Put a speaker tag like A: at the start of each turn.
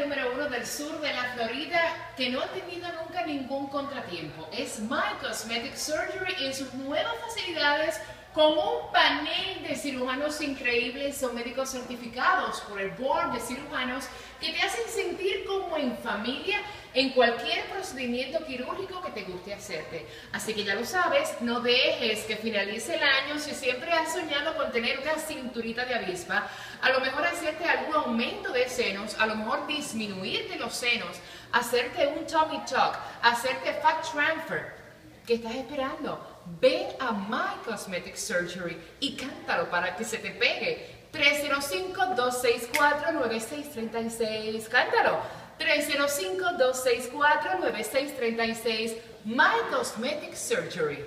A: número uno del sur de la Florida que no ha tenido nunca ningún contratiempo. Es My Cosmetic Surgery en sus nuevas facilidades con un panel de cirujanos increíbles, son médicos certificados por el Board de Cirujanos que te hacen sentir como en familia en cualquier procedimiento quirúrgico que te guste hacerte. Así que ya lo sabes, no dejes que finalice el año si siempre has soñado con tener una cinturita de avispa, a lo mejor hacerte algún aumento de senos, a lo mejor disminuirte los senos, hacerte un tummy tuck, hacerte fat transfer. ¿Qué estás esperando? Ven a My Cosmetic Surgery y cántalo para que se te pegue. 305-264-9636. Cántalo. 305-264-9636. My Cosmetic Surgery.